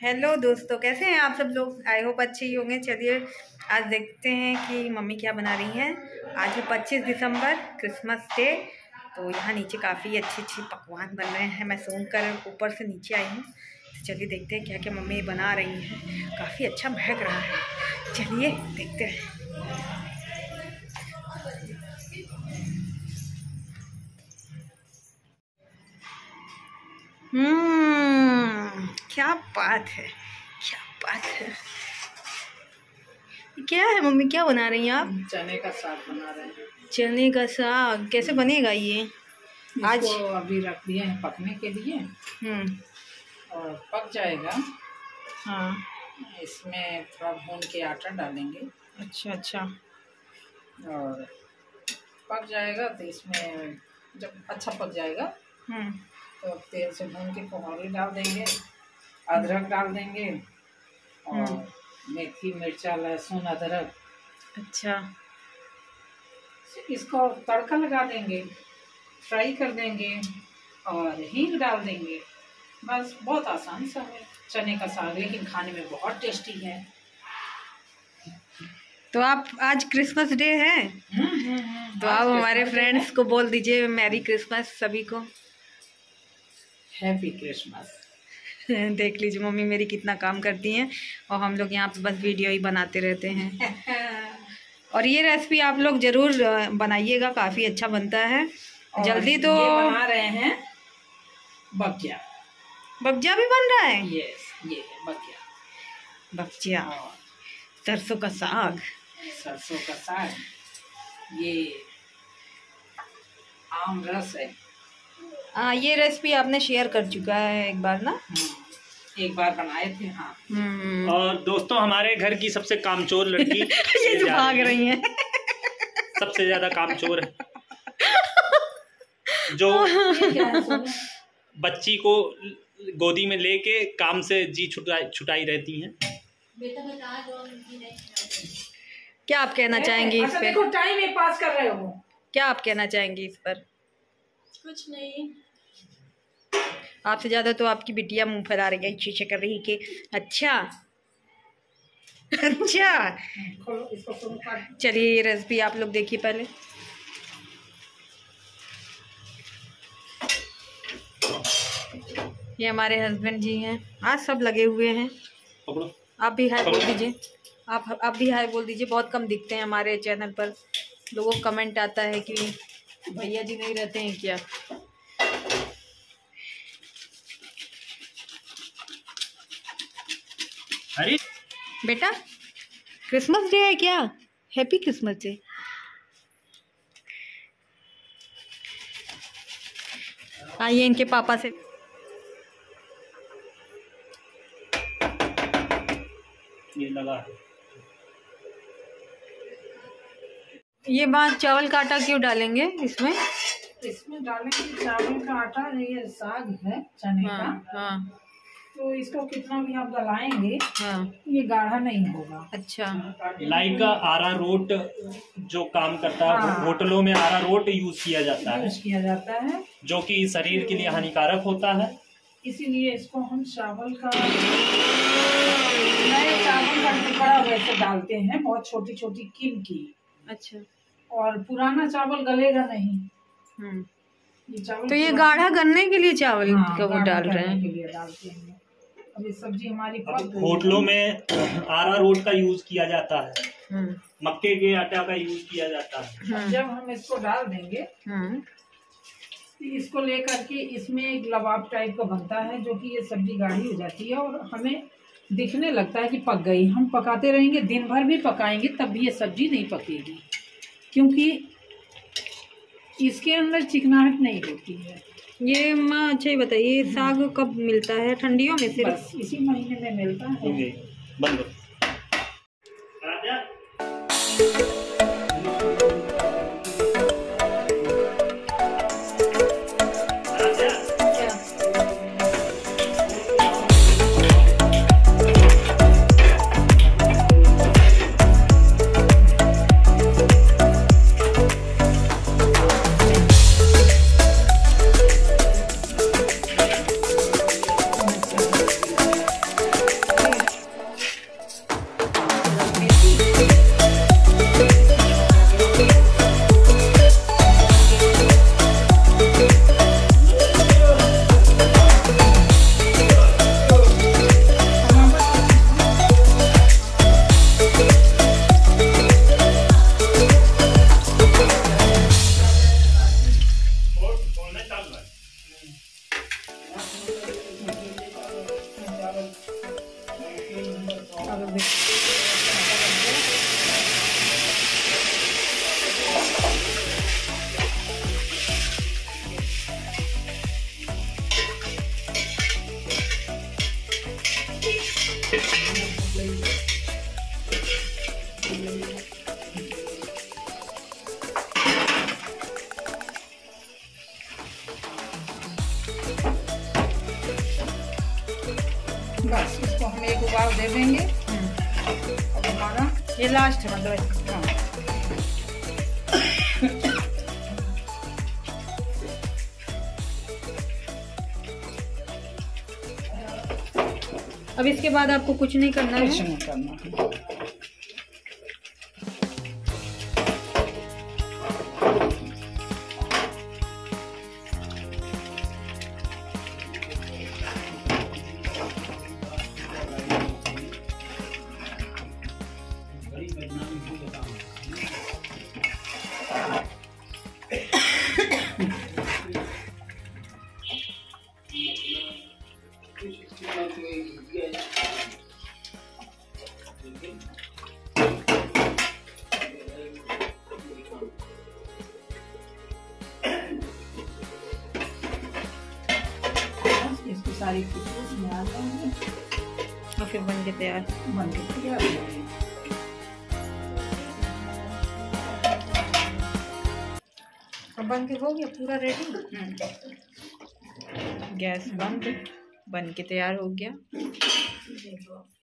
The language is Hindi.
हेलो दोस्तों, कैसे हैं आप सब लोग? आई होप अच्छे ही होंगे। चलिए, आज देखते हैं कि मम्मी क्या बना रही हैं। आज है पच्चीस दिसंबर क्रिसमस डे तो यहाँ नीचे काफ़ी अच्छी अच्छी पकवान बन रहे हैं। मैं सूंघ कर ऊपर से नीचे आई हूँ। तो चलिए देखते हैं क्या क्या मम्मी बना रही हैं। काफ़ी अच्छा महक रहा है। चलिए देखते हैं। हम्म क्या बात है? क्या बात है? क्या है मम्मी? क्या बना रही हैं आप? चने का साग बना रहे हैं। चने का साग। कैसे बनेगा ये? आज अभी रख दिए हैं पकने के लिए। हम्म। और पक जाएगा। हाँ। इसमें थोड़ा भून के आटा डालेंगे। अच्छा अच्छा। और पक जाएगा तो इसमें जब अच्छा पक जाएगा हम्म। तो तेल से भून के कोहरी डाल देंगे। अदरक डाल देंगे और हम्म। मेथी मिर्चा लहसुन अदरक। अच्छा। इसको तड़का लगा देंगे फ्राई कर देंगे और हींग डाल देंगे। बस बहुत आसान सा है। चने का साग लेकिन खाने में बहुत टेस्टी है। तो आप आज क्रिसमस डे है? तो आप हमारे फ्रेंड्स को बोल दीजिए मैरी क्रिसमस सभी को। हैप्पी क्रिसमस देख लीजिए मम्मी मेरी कितना काम करती हैं और हम लोग यहाँ पे बस वीडियो ही बनाते रहते हैं। और ये रेसिपी आप लोग ज़रूर बनाइएगा काफ़ी अच्छा बनता है। जल्दी तो ये बना रहे हैं बगिया बब्जा भी बन रहा है? यस ये बगिया सरसों का साग। सरसों का साग। ये आम रस है। हाँ ये रेसिपी आपने शेयर कर चुका है एक बार ना? हम्म, एक बार बनाए थे हाँ। हम्म। और दोस्तों हमारे घर की सबसे कामचोर लड़की ये जो भाग रही हैं। सबसे ज़्यादा कामचोर है। जो? बच्ची को गोदी में लेके काम से जी छुटाई छुटाई रहती हैं। क्या आप कहना चाहेंगी इस अच्छा पर? टाइम पास कर रहे हो। क्या आप कहना चाहेंगी इस पर? कुछ नहीं। आपसे ज़्यादा तो आपकी बिटिया मुँह फैला रही है शीशे कर रही कि अच्छा अच्छा। चलिए ये रेसिपी आप लोग देखिए पहले। ये हमारे हस्बैंड जी हैं। आज सब लगे हुए हैं। आप भी हाय बोल दीजिए। आप आप भी हाय बोल दीजिए। बहुत कम दिखते हैं हमारे चैनल पर। लोगों को कमेंट आता है कि भैया जी नहीं रहते हैं क्या? अरे। बेटा क्रिसमस डे है क्या? हैप्पी क्रिसमस डे आइए इनके पापा से। ये लगा है ये बात चावल का आटा क्यों डालेंगे इसमें? इसमें डालेंगे चावल का आटा ये साग है चने हाँ, का। हाँ। हाँ तो इसको कितना भी आप गलाएँगे हाँ। ये गाढ़ा नहीं होगा। अच्छा। लाइक आरा रोट जो काम करता है हाँ। होटलों में आरा रोट यूज़ किया जाता है। यूज़ किया जाता है। जो कि शरीर के लिए हानिकारक होता है। इसीलिए इसको हम चावल का नए चावल का टुकड़ा वैसे डालते हैं बहुत छोटी छोटी किम की। अच्छा। और पुराना चावल गलेगा नहीं। हम्म। ये चावल तो ये गाढ़ा करने के लिए चावल हाँ, का वो डाल रहे हैं। के लिए डालते हैं। अब सब्ज़ी हमारी होटलों में आरा रोट का यूज़ किया जाता है। हम्म। मक्के के आटा का यूज़ किया जाता है। हम्म। जब हम इसको डाल देंगे हम्म। तो इसको लेकर के इसमें एक लबाब टाइप का बनता है जो कि ये सब्ज़ी गाढ़ी हो जाती है और हमें दिखने लगता है कि पक गई। हम पकाते रहेंगे दिन भर भी पकाएँगे तब भी ये सब्ज़ी नहीं पकेगी। क्योंकि इसके अंदर चिकनाहट नहीं होती है। ये माँ अच्छा ही बताइए साग कब मिलता है? ठंडियों में सिर्फ़? इसी महीने में मिलता है। अब देखिए बस इसको हम एक उबाल दे देंगे। अब हमारा ये लास्ट है मतलब हाँ। अब इसके बाद आपको कुछ नहीं करना कुछ है नहीं करना। है सारी खुशबू इसमें आ जाएँगी और फिर बन के तैयार। बन के तैयार। हो जाएँगे अब बन के हो गया पूरा रेडी हम्म। गैस बंद। बन के तैयार हो गया।